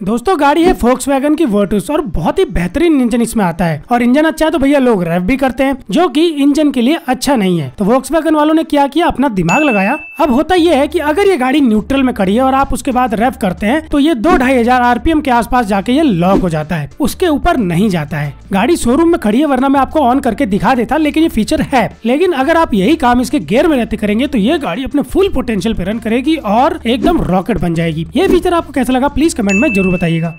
दोस्तों, गाड़ी है फोक्स वैगन की वर्टूस और बहुत ही बेहतरीन इंजन इसमें आता है। और इंजन अच्छा है तो भैया लोग रेव भी करते हैं, जो कि इंजन के लिए अच्छा नहीं है। तो फोक्स वैगन वालों ने क्या किया? अपना दिमाग लगाया। अब होता यह है कि अगर ये गाड़ी न्यूट्रल में खड़ी है और आप उसके बाद रेव करते हैं तो ये दो ढाई हज़ार आरपीएम के आसपास जाके ये लॉक हो जाता है। उसके ऊपर नहीं जाता है। गाड़ी शोरूम में खड़ी है, वरना मैं आपको ऑन करके दिखा देता, लेकिन ये फीचर है। लेकिन अगर आप यही काम इसके गेयर में रहते करेंगे तो ये गाड़ी अपने फुल पोटेंशियल पे रन करेगी और एकदम रॉकेट बन जाएगी। ये फीचर आपको कैसा लगा प्लीज़ कमेंट में ज़रूर बताइएगा।